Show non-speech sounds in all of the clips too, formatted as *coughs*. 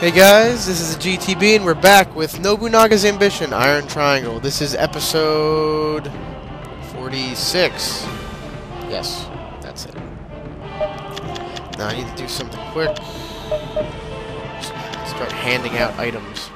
Hey guys, this is the GTB and we're back with Nobunaga's Ambition, Iron Triangle. This is episode 46. Yes, that's it. Now I need to do something quick. Start handing out items.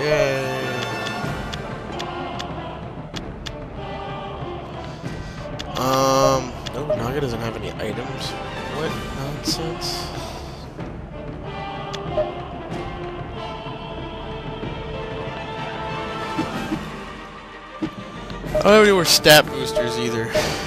Yay. Um, no, Naga doesn't have any items. What nonsense? I don't any more stat boosters either. *laughs*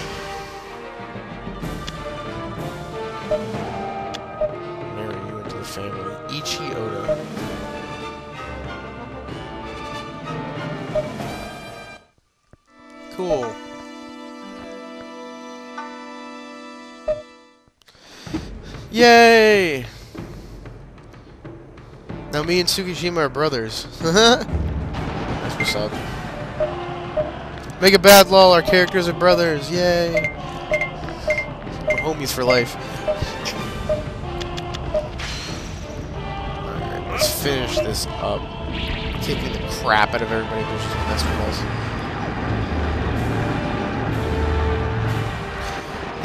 Yay! Now me and Tsukishima are brothers. *laughs* That's what's up. Make a bad lol, our characters are brothers. Yay! We're homies for life. Alright, let's finish this up. Kicking the crap out of everybody who's just messing with us.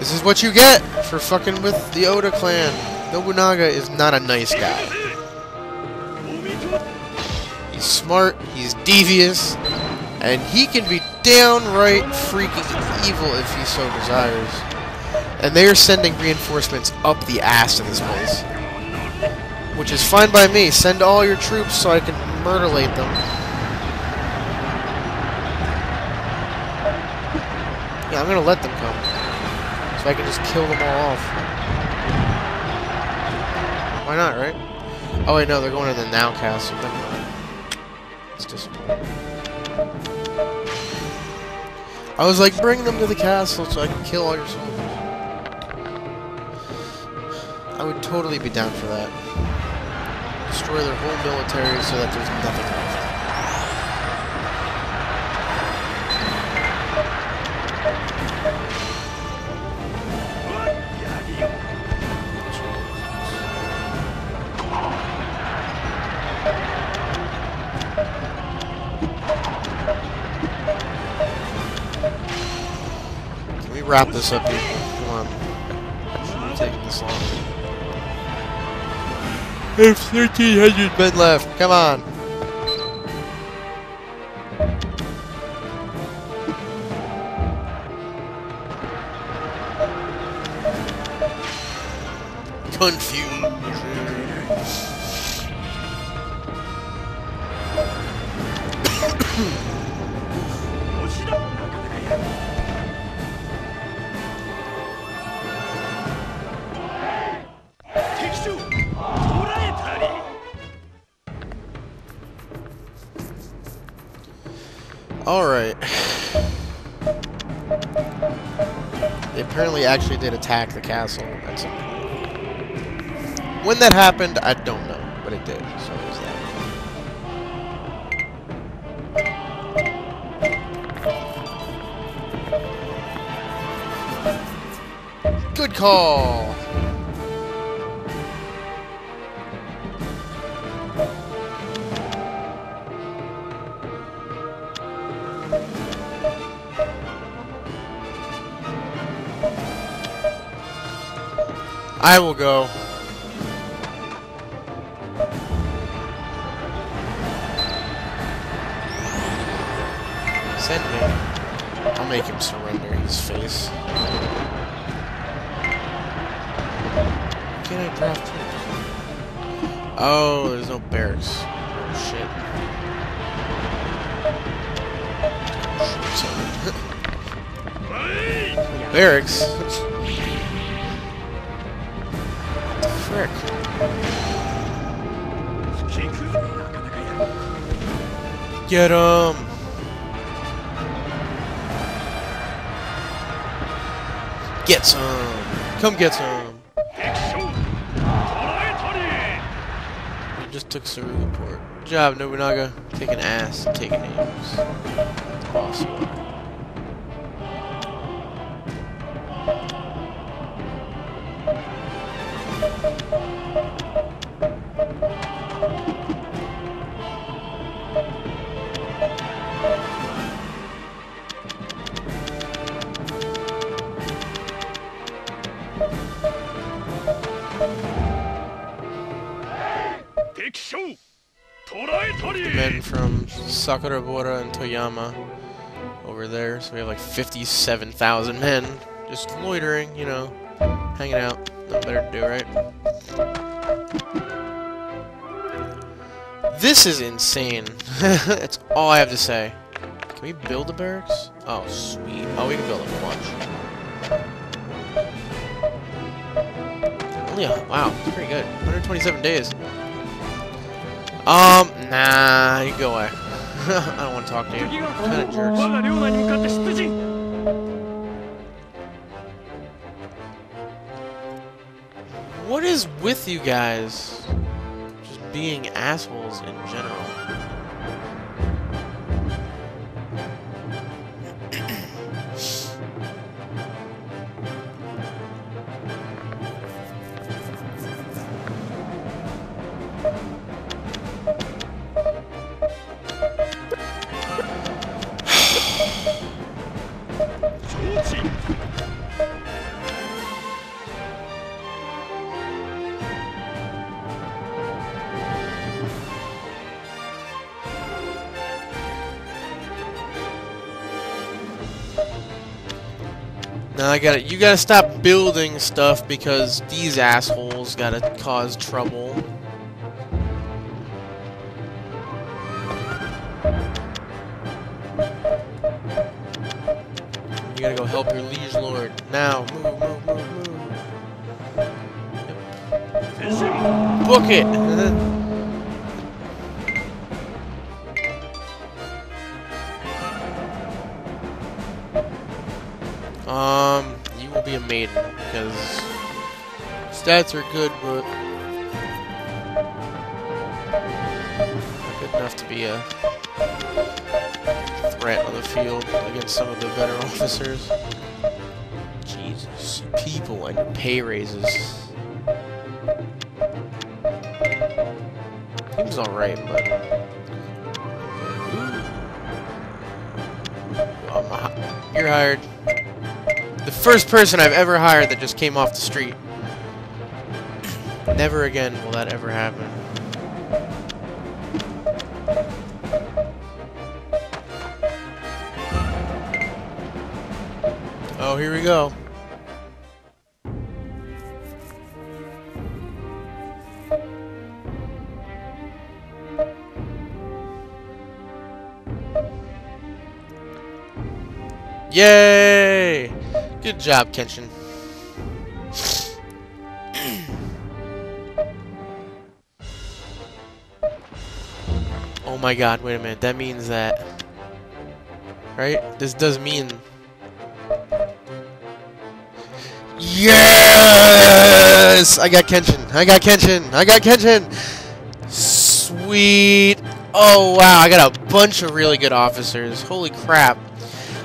This is what you get for fucking with the Oda clan. Nobunaga is not a nice guy. He's smart, he's devious, and he can be downright freaking evil if he so desires. And they are sending reinforcements up the ass of this place. Which is fine by me. Send all your troops so I can murderate them. Yeah, I'm gonna let them come. So I can just kill them all off. Why not, right? Oh wait, no, they're going to the Now Castle. Never mind. It's disappointing. I was like, bring them to the castle so I can kill all your soldiers. I would totally be down for that. Destroy their whole military so that there's nothing wrap this up here? Come on. Shouldn't this long. There's 1,300 men left. Come on. Alright. They apparently actually did attack the castle at some point. When that happened, I don't know, but it did, so there's that. Good call! I will go. Send me. I'll make him surrender his face. Can I draft troops? Oh, there's no barracks. Oh, shit. *laughs* barracks? *laughs* work. Get him! Get some! Come get some! We just took Cerulean Port. Good job, Nobunaga. Taking ass, taking names. That's awesome. The men from Sakurabura and Toyama over there. So we have like 57,000 men just loitering, you know, hanging out. No better to do, right? This is insane. *laughs* That's all I have to say. Can we build the barracks? Oh, sweet. Oh, we can build them. bunch. Only a, wow, pretty good. 127 days. Um, nah, you go away. *laughs* I don't want to talk to you. Kind of jerks. What is with you guys? Just being assholes in general. I gotta, you gotta stop building stuff because these assholes gotta cause trouble. You gotta go help your liege lord. Now, move, move, move, move. Book it! *laughs* you will be a maiden, because stats are good, but not good enough to be a threat on the field against some of the better *laughs* officers. Jesus, people and pay raises. Seems alright, but. You're hired. The first person I've ever hired that just came off the street. Never again will that ever happen. Oh, here we go. Yay! Good job, Kenshin. oh my god, wait a minute. That means that... Right? This does mean... Yes! I got Kenshin. I got Kenshin. I got Kenshin. Sweet. Oh, wow. I got a bunch of really good officers. Holy crap.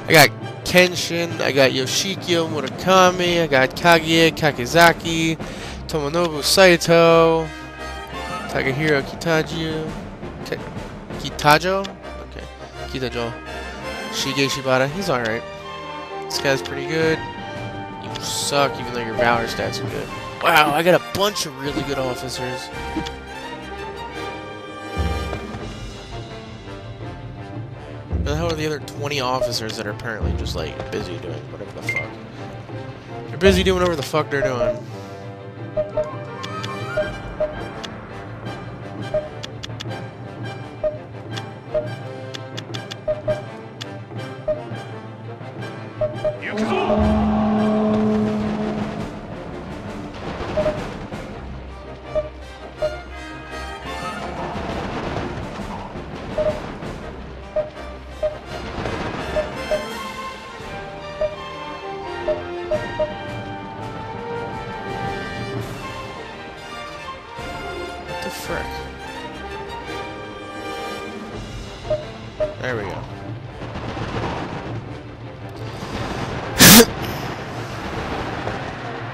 I got Kenshin, I got Yoshikiyo Murakami, I got Kageie Kakizaki, Tomonobu Saito, Takahiro Kitajo, Ki Kitajo? Okay, Kitajo. Shige Shibata, he's alright. This guy's pretty good. You suck even though your Valor stats are good. Wow, I got a bunch of really good officers. Are the other 20 officers that are apparently just like busy doing whatever the fuck? They're busy doing whatever the fuck they're doing. "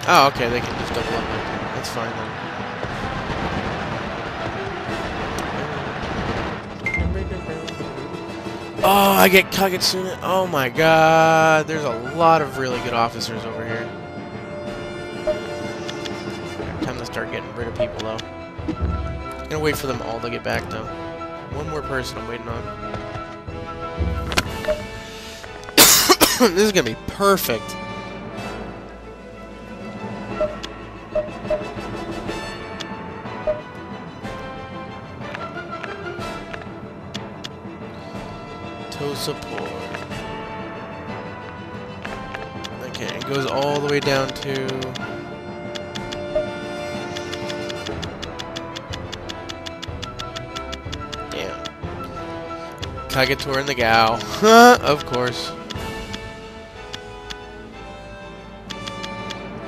oh, okay, they can just double up. That's fine then. Oh, I get Kagetsune. Oh my god, there's a lot of really good officers over here. Time to start getting rid of people, though. Gonna wait for them all to get back, though. One more person I'm waiting on. *coughs* this is gonna be perfect. Support. Okay, it goes all the way down to. Kagator and the Gao. *laughs* of course.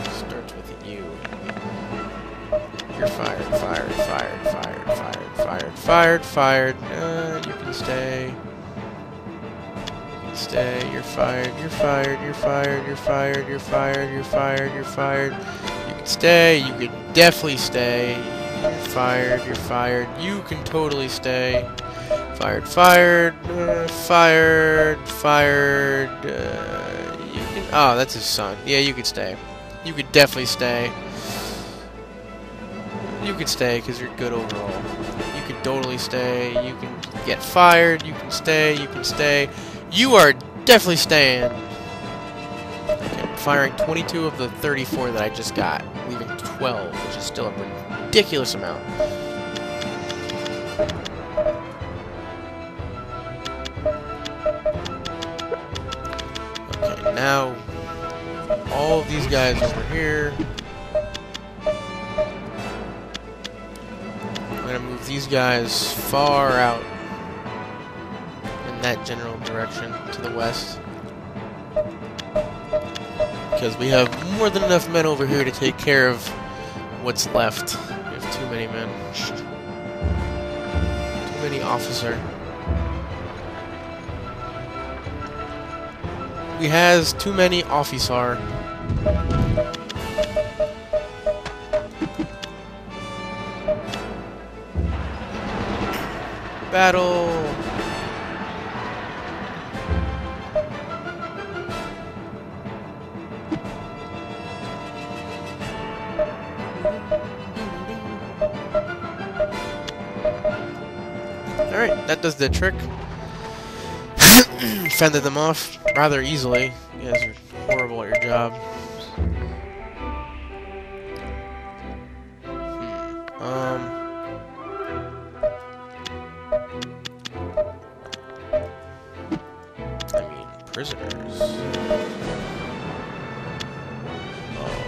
Starts with you. You're fired, fired, fired, fired, fired, fired, fired, fired. Uh, you can stay. Stay. You're fired, you're fired, you're fired, you're fired, you're fired, you're fired, you're fired. You can stay. You can definitely stay. You're fired, you're fired. You can totally stay. Fired, fired, uh, fired, fired. Uh, you can. Oh, that's his son. Yeah, you could stay. You could definitely stay. You could stay because you're good overall. You can totally stay. You can get fired. You can stay. You can stay. You are definitely staying. Okay, I'm firing 22 of the 34 that I just got, leaving 12, which is still a ridiculous amount. Okay, now all of these guys over here. I'm gonna move these guys far out that general direction to the west. Because we have more than enough men over here to take care of what's left. We have too many men. Too many officer. We has too many officer. Battle! Does the trick. *coughs* Fended them off rather easily. You guys are horrible at your job. Hmm. Um. I mean, prisoners. Oh.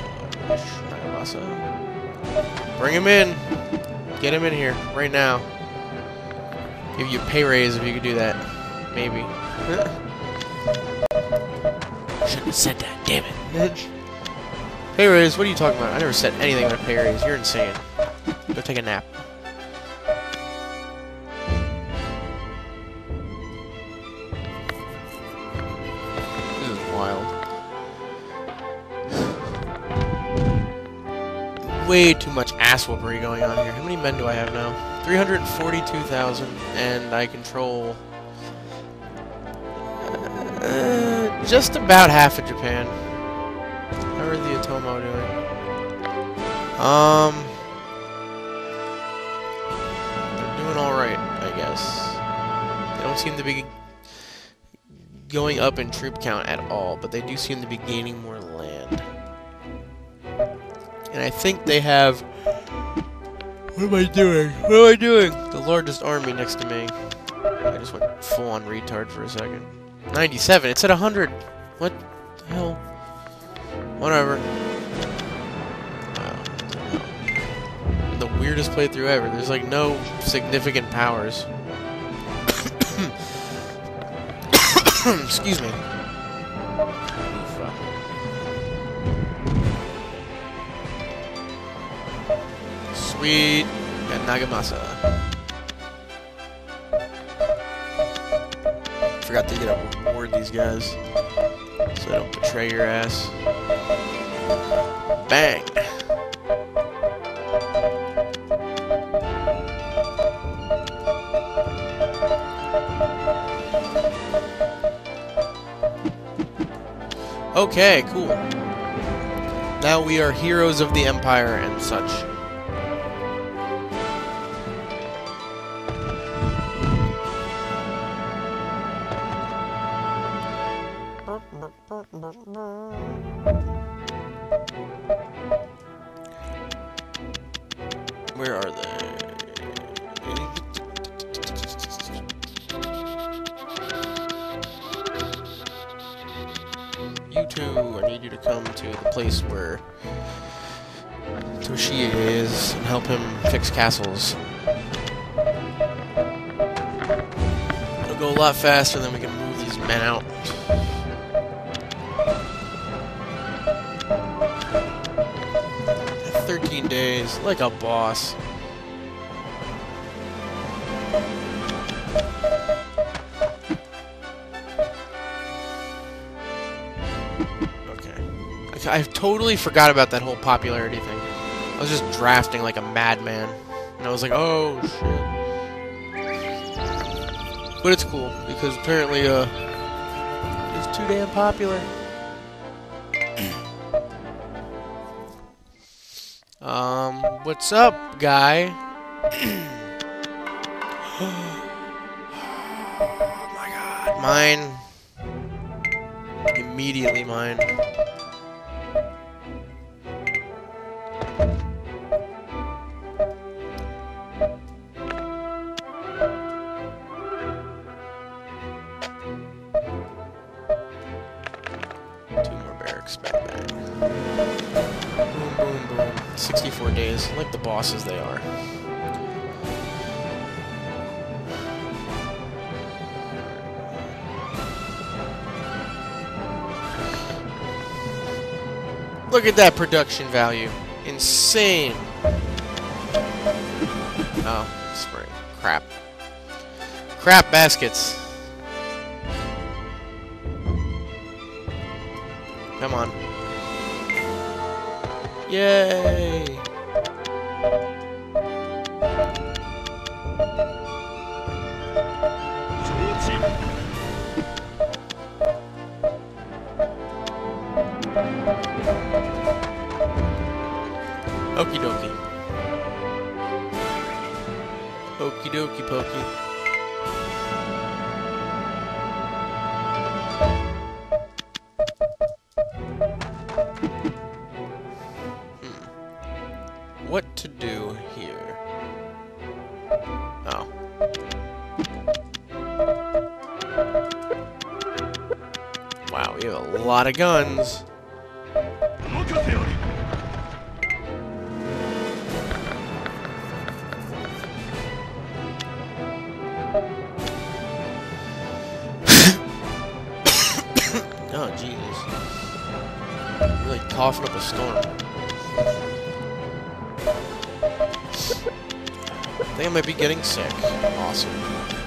Bring him in. Get him in here right now. Give you a pay raise if you could do that. Maybe. Shouldn't have said that. Damn it. pay raise? What are you talking about? I never said anything about a pay raise. You're insane. Go take a nap. This is wild. *sighs* Way too much ass whoopery going on here. How many men do I have now? 342,000, and I control uh, just about half of Japan. How are the Otomo doing? Um, they're doing all right, I guess. They don't seem to be going up in troop count at all, but they do seem to be gaining more land. And I think they have what am I doing? What am I doing? The largest army next to me. I just went full on retard for a second. 97. It's at 100. What the hell? Whatever. The weirdest playthrough ever. There's like no significant powers. *coughs* Excuse me. Got Nagamasa. Forgot to get to reward these guys. So they don't betray your ass. Bang! Okay, cool. Now we are heroes of the Empire and such. Where are they? You two, I need you to come to the place where Toshiie is and help him fix castles. It'll go a lot faster than we can move these men out. Thirteen days, like a boss. Okay. I totally forgot about that whole popularity thing. I was just drafting like a madman. And I was like, oh, shit. But it's cool, because apparently, uh, it's too damn popular. What's up, guy? *clears throat* oh my god, mine. Immediately mine. 64 days, like the bosses they are. Look at that production value. Insane. *laughs* Oh, spring. Crap. Crap baskets. Come on. Yay! Pokey. Hmm. What to do here? Oh. Wow, we have a lot of guns. Oh, Jesus. Really coughing up a storm. I think I might be getting sick. Awesome.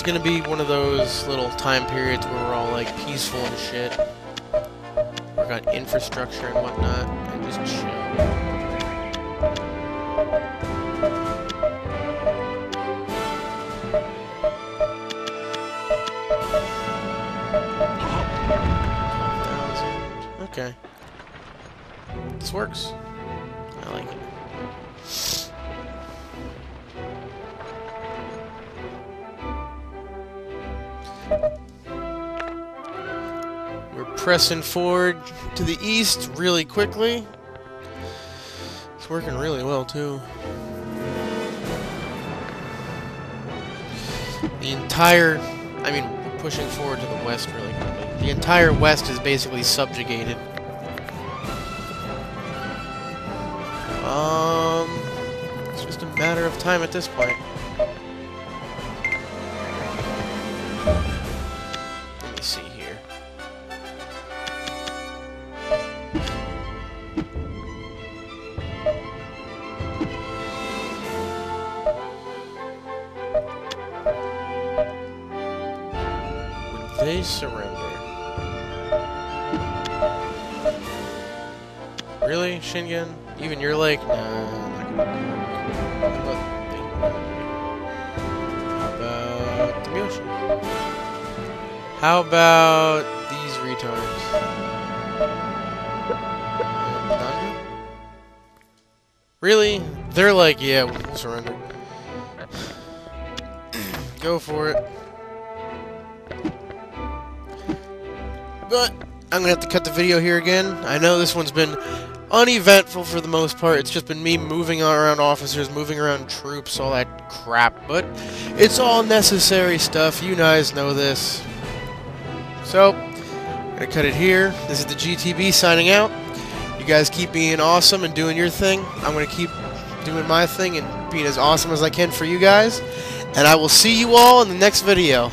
It's gonna be one of those little time periods where we're all like peaceful and shit. Work on infrastructure and whatnot, and just chill. Pressing forward to the east really quickly. It's working really well, too. The entire... I mean, we're pushing forward to the west really quickly. The entire west is basically subjugated. Um... It's just a matter of time at this point. Shingen? Even you're like, nah? How about these retards? Really? They're like, yeah, we'll surrender. *sighs* Go for it. But I'm gonna have to cut the video here again. I know this one's been uneventful for the most part. It's just been me moving around officers, moving around troops, all that crap. But it's all necessary stuff. You guys know this. So, I'm gonna cut it here. This is the GTB signing out. You guys keep being awesome and doing your thing. I'm gonna keep doing my thing and being as awesome as I can for you guys. And I will see you all in the next video.